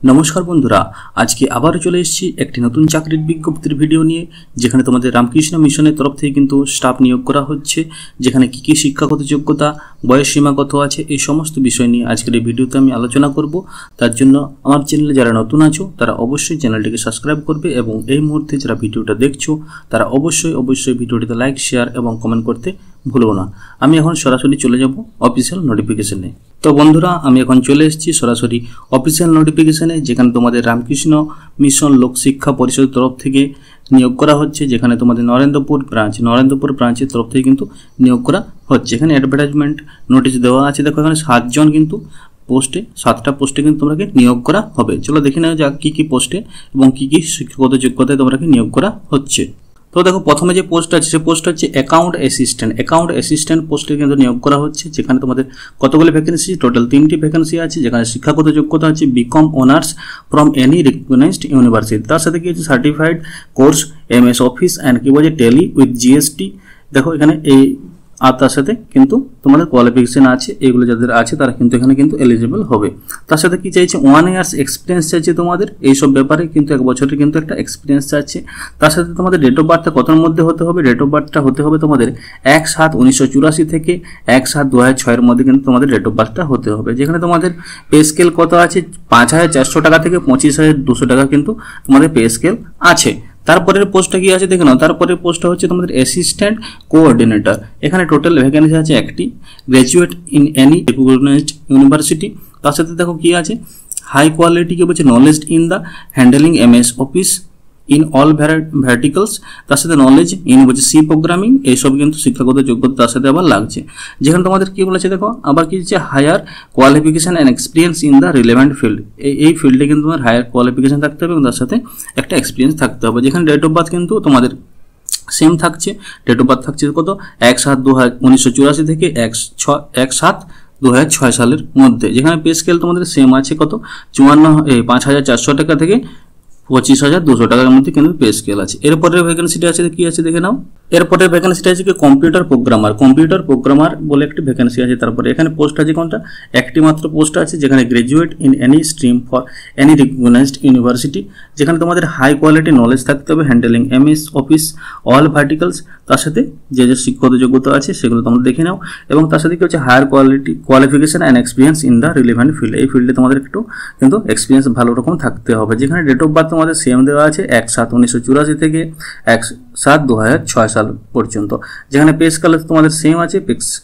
নমস্কার বন্ধুরা, আজকে আবার চলে এসেছি একটি নতুন চাকরির বিজ্ঞপ্তির ভিডিও নিয়ে, যেখানে তোমাদের রামকৃষ্ণ মিশনের তরফ থেকে কিন্তু স্টাফ নিয়োগ করা হচ্ছে, যেখানে কি কি শিক্ষাগত যোগ্যতা, বয়স সীমা কত আছে, এই সমস্ত বিষয় নিয়ে আজকের এই ভিডিওতে আমি আলোচনা করব। তার জন্য আমার চ্যানেলে যারা নতুন আছো, তারা অবশ্যই চ্যানেলটিকে সাবস্ক্রাইব করবে এবং এই মুহূর্তে যারা ভিডিওটা দেখছ, তারা অবশ্যই অবশ্যই ভিডিওটিতে লাইক, শেয়ার এবং কমেন্ট করতে ভুলবো না। আমি এখন সরাসরি চলে যাব অফিসিয়াল নোটিফিকেশনে তো বন্ধুরা, আমি এখন চলে এসেছি সরাসরি অফিসিয়াল নোটিফিকেশনে যেখানে তোমাদের রামকৃষ্ণ মিশন লোকশিক্ষা পরিষদের তরফ থেকে নিয়োগ করা হচ্ছে, যেখানে তোমাদের নরেন্দ্রপুর ব্রাঞ্চ নরেন্দ্রপুর ব্রাঞ্চের তরফ থেকে কিন্তু নিয়োগ করা হচ্ছে। এখানে অ্যাডভার্টাইজমেন্ট নোটিশ দেওয়া আছে। দেখো, এখানে সাতজন কিন্তু পোস্টে সাতটা পোস্টে কিন্তু তোমাকে নিয়োগ করা হবে। চলো দেখে নেওয়া যাক কী কী পোস্টে এবং কী কী শিক্ষাগত যোগ্যতায় তোমাকে নিয়োগ করা হচ্ছে। তো দেখো, প্রথমে যে পোস্ট আছে সে পোস্ট হচ্ছে অ্যাকাউন্ট অ্যাসিস্ট্যান্ট অ্যাকাউন্ট অ্যাসিস্ট্যান্ট পোস্টে কিন্তু নিয়োগ করা হচ্ছে, যেখানে তোমাদের কতগুলো ভ্যাকেন্সি টোটাল তিনটি ভ্যাকেন্সি আছে, যেখানে শিক্ষাগত যোগ্যতা আছে BCom honours from any recognised university তার সাথে কি আছে? Certified course M S office and কি বলছে টেলি উইথ জিএসটি দেখো, এখানে এই আর তার সাথে কিন্তু তোমাদের কোয়ালিফিকেশন আছে, এগুলো যাদের আছে তারা কিন্তু এখানে কিন্তু এলিজিবল হবে। তার সাথে কি চাইছে? ওয়ান ইয়ার্স এক্সপিরিয়েন্স চাইছে তোমাদের, এইসব ব্যাপারে কিন্তু এক বছরের কিন্তু একটা এক্সপিরিয়েন্স চাইছে। তার সাথে তোমাদের ডেট অফ বার্থটা কতর মধ্যে হতে হবে? ডেট অফ বার্থটা হতে হবে তোমাদের এক সাত উনিশশো চুরাশি থেকে এক সাত দু হাজার ছয়ের মধ্যে কিন্তু তোমাদের ডেট অফ বার্থটা হতে হবে। যেখানে তোমাদের পে স্কেল কত আছে? পাঁচ হাজার চারশো টাকা থেকে পঁচিশ হাজার দুশো টাকা কিন্তু তোমাদের পে স্কেল আছে। তারপরের পোস্টটা কি আছে দেখে নাও। তারপরের পোস্টটা হচ্ছে তোমাদের অ্যাসিস্ট্যান্ট কোঅর্ডিনেটর এখানে টোটাল ভ্যাকেন্সি আছে একটি। Graduate in any recognised university তার সাথে দেখো কি আছে। হাই কোয়ালিটি কি বলছে knowledge in the handling M S office in all verticals তার সাথে নলেজ ইন বলছে সি প্রোগ্রামিং এইসব কিন্তু শিক্ষাগত যোগ্যতা তার সাথে আবার লাগছে। যেখানে তোমাদের কি বলেছে দেখো? আবার কি হচ্ছে higher qualification and experience in the relevant field এই ফিল্ডে কিন্তু তোমার হায়ার কোয়ালিফিকেশান থাকতে হবে এবং তার সাথে একটা এক্সপিরিয়েন্স থাকতে হবে। যেখানে ডেট অফ বার্থ কিন্তু তোমাদের সেম থাকছে। ডেট অফ বার্থ থাকছে কত? এক সাত দু উনিশশো চুরাশি থেকে এক ছ এক সাত দু সালের মধ্যে। যেখানে পে স্কেল তোমাদের সেম আছে কত? চুয়ান্ন পাঁচ হাজার চারশো টাকা থেকে পঁচিশ হাজার দুশো টাকার মধ্যে কিন্তু পে স্কেল আছে। এরপরের ভ্যাকেন্সিটা আছে, কি আছে দেখে নাও। এরপরের ভ্যাকেন্সিটা আছে কি কম্পিউটার প্রোগ্রামার কম্পিউটার প্রোগ্রামার বলে একটি ভ্যাকেন্সি আছে। তারপরে এখানে পোস্ট আছে কোনটা? একটি মাত্র পোস্ট আছে যেখানে graduate in any stream for any recognised university যেখানে তোমাদের হাই কোয়ালিটি নলেজ থাকতে হবে handling M S office all verticals তার সাথে যে যে শিক্ষত যোগ্যতা আছে সেগুলো তোমরা দেখে নাও। এবং তার সাথে কি হচ্ছে? Higher quality qualification and experience in the relevant field এই ফিল্ডে তোমাদের একটু কিন্তু এক্সপিরিয়েন্স ভালো রকম থাকতে হবে। যেখানে ডেট অফ বার্থ তোমাদের সেম দেওয়া আছে, এক সাত উনিশশো চুরাশি থেকে, এক সাত দু সাল পর্যন্ত। যেখানে পে স্কেল তোমাদের সেম আছে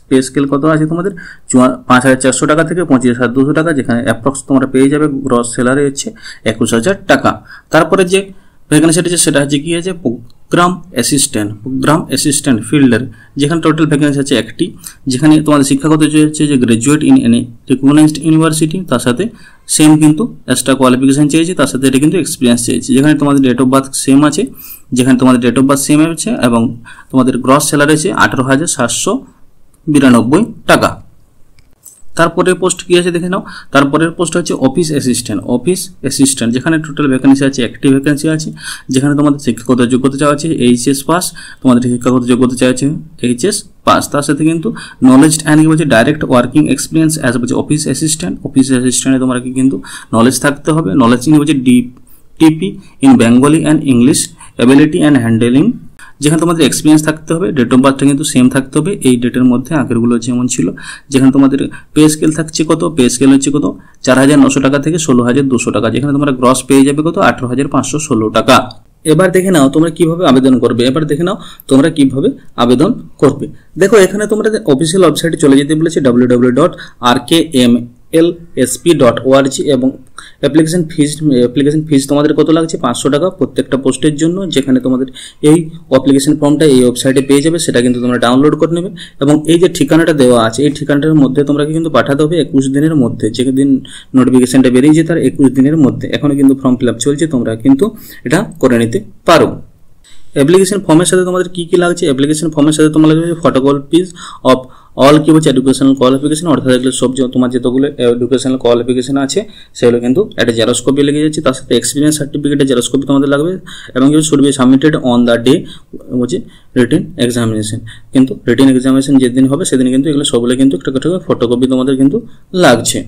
পে স্কেল কত আছে তোমাদের? পাঁচ হাজার চারশো টাকা থেকে পঁচিশ হাজার দুশো টাকা, যেখানে অ্যাপ্রক্স তোমরা পেয়ে যাবে গ্রস স্যালারি হচ্ছে একুশ হাজার টাকা। তারপরে যে ভ্যাকেন্সিটা সেটা হচ্ছে কি আছে? Program assistant program assistant fielder যেখানে টোটাল ভ্যাকেন্সি আছে একটি, যেখানে তোমাদের শিক্ষাগত হচ্ছে যে graduate in any recognised university তার সাথে সেম কিন্তু এক্সট্রা কোয়ালিফিকেশন চেয়েছে, তার সাথে এটা কিন্তু এক্সপিরিয়েন্স চেয়েছে। যেখানে তোমাদের ডেট অফ বার্থ সেম আছে, যেখানে তোমাদের ডেট অফ বার্থ সেম আছে, এবং তোমাদের গ্রস স্যালারি আছে আঠারো হাজার সাতশো বিরানব্বই টাকা। তারপরের পোস্ট কি আছে দেখে নাও। তারপরের পোস্ট হচ্ছে অফিস অ্যাসিস্ট্যান্ট অফিস অ্যাসিস্ট্যান্ট যেখানে টোটাল ভ্যাকেন্সি আছে, একটি ভ্যাকেন্সি আছে, যেখানে তোমাদের শিক্ষাগত যোগ্যতা চাওয়া আছে এইচএস পাস তোমাদের শিক্ষাগত যোগ্যতা চাওয়া আছে এইচএস পাস তার সাথে কিন্তু নলেজ অ্যান্ড কি বলছে ডাইরেক্ট ওয়ার্কিং এক্সপিরিয়েন্স অ্যাজ বলছে অফিস অ্যাসিস্ট্যান্ট অফিস অ্যাসিস্ট্যান্টে তোমার কিন্তু নলেজ থাকতে হবে। নলেজ নিয়ে বলছে D TP in Bengali and English ability and handling যেখানে তোমাদের এক্সপিরিয়েন্স থাকতে হবে ডেট অফ বার্থটা কিন্তু সেম থাকতে হবে, এই ডেটের মধ্যে আগেরগুলো যেমন ছিল। যেখানে তোমাদের পে স্কেল থাকছে কত? পে স্কেল হচ্ছে কত? চার হাজার নশো টাকা থেকে ষোলো হাজার দুশো টাকা, যেখানে তোমরা গ্রস পেয়ে যাবে কত? আঠারো হাজার পাঁচশো ষোলো টাকা। এবার দেখে নাও তোমরা কীভাবে আবেদন করবে। এবার দেখে নাও তোমরা কীভাবে আবেদন করবে। দেখো, এখানে তোমরা অফিসিয়াল ওয়েবসাইটে চলে যেতে বলেছে W W dot R K M L SP dot ORG এবং অ্যাপ্লিকেশন ফিজ অ্যাপ্লিকেশন ফিজ তোমাদের কত লাগছে? পাঁচশো টাকা প্রত্যেকটা পোস্টের জন্য, যেখানে তোমাদের এই অ্যাপ্লিকেশন ফর্মটা এই ওয়েবসাইটে পেয়ে যাবে, সেটা কিন্তু তোমরা ডাউনলোড করে নেবে। এবং এই যে ঠিকানাটা দেওয়া আছে, এই ঠিকানাটার মধ্যে তোমরা কিন্তু পাঠাতে হবে একুশ দিনের মধ্যে। যেদিন নোটিফিকেশনটা বেরিয়েছে তার একুশ দিনের মধ্যে। এখনও কিন্তু ফর্ম ফিল আপ চলছে, তোমরা কিন্তু এটা করে নিতে পারো। অ্যাপ্লিকেশন ফর্মের সাথে তোমাদের কী কী লাগছে? অ্যাপ্লিকেশন ফর্মের সাথে তোমার লাগবে ফটোকপিস অফ অল কি বলছে এডুকেশনাল কোয়ালিফিকেশন অর্থাৎ এগুলো সব তোমার যতগুলো এডুকেশনাল কোয়ালিফিকেশন আছে, সেগুলো কিন্তু একটা জেরক্স কপি লেগে যাচ্ছে, তার সাথে এক্সপিরিয়েন্স সার্টিফিকেটের জেরক্স কপি তোমাদের লাগবে, এবং কি should be submitted on the day বলছে রিটেন এক্সামিনেশন কিন্তু রিটিন এক্সামিনেশন যেদিন হবে, সেদিন কিন্তু এগুলো সবগুলো কিন্তু একটা ফটোকপি তোমাদের কিন্তু লাগছে।